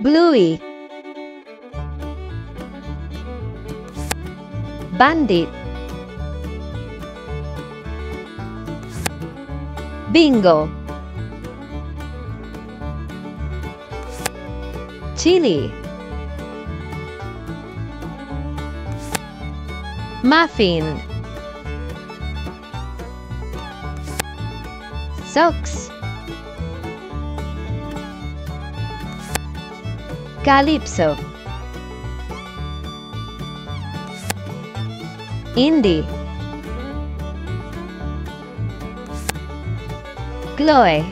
Bluey. Bandit. Bingo. Chilli. Muffin. Socks. Calypso. Indy. Chloe.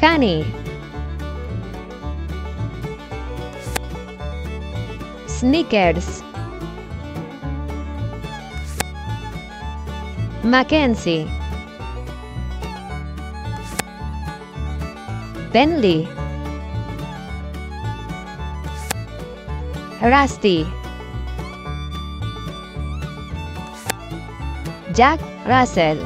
Honey. Snickers. Mackenzie. Bentley. Rusty. Jack Russell.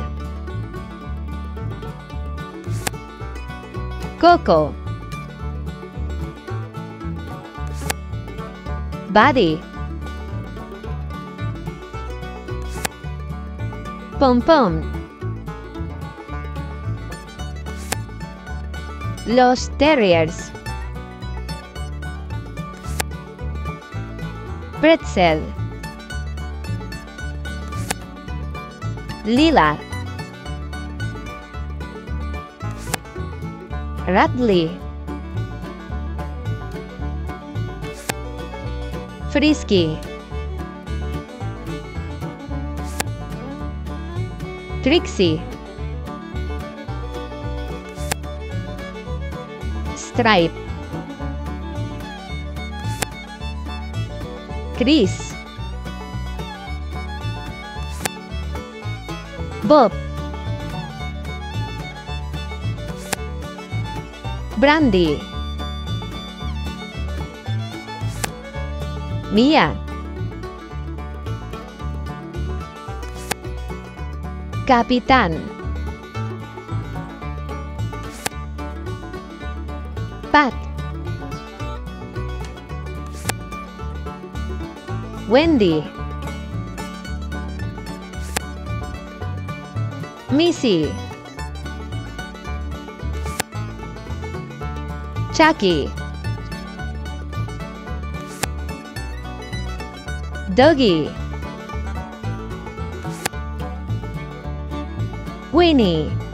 Coco. Buddy. Pom Pom. Los Terriers. Pretzel. Lila. Radley. Frisky. Trixie. Stripe. Chris. Bob. Brandy. Mia. Capitán. Pat. Wendy. Missy. Chucky. Doggy. Winnie.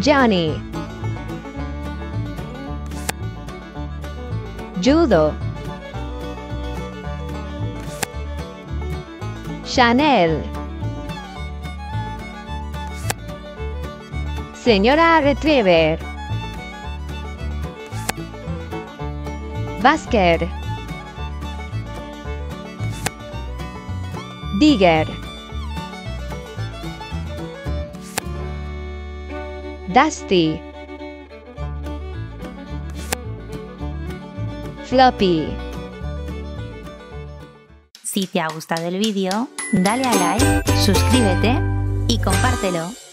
Johnny. Judo. Chanel. Señora Retriever. Basker. Digger. Dusty. Floppy. Si te ha gustado el vídeo, dale a like, suscríbete y compártelo.